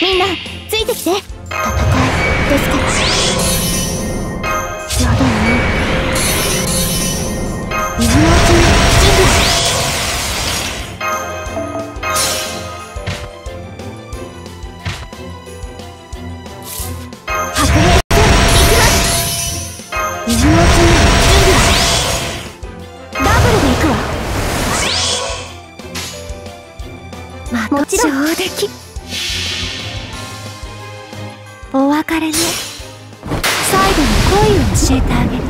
ついてきて。戦いです。からやだね今のうちに準備白兵戦行きます。今のうちに準備ダブルで行くわまもちろん上出来お別れね。最後に恋を教えてあげる。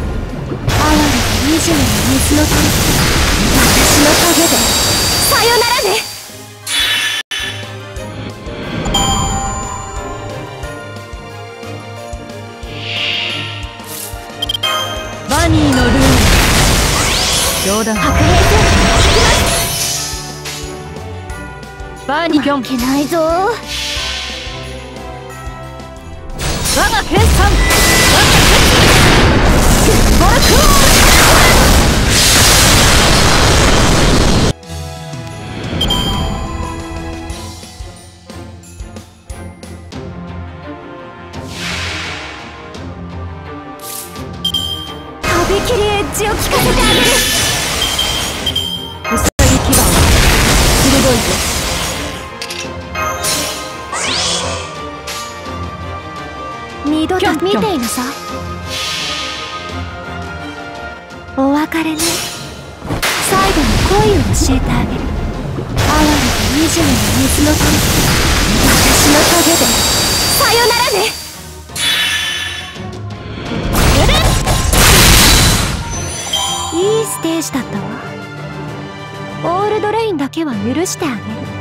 哀れで惨めな水の鳥私の影で。さよならね。バニーのルール。冗談白兵戦行きますバニー。ピョンいけないぞとびきりエッジを効かせてあげる。ウサギ牙鋭いぞ二度と見ていなさお別れね最後に恋を教えてあげる。哀れで惨めな水の鳥ステージだったわ。オールドレインだけは許してあげる。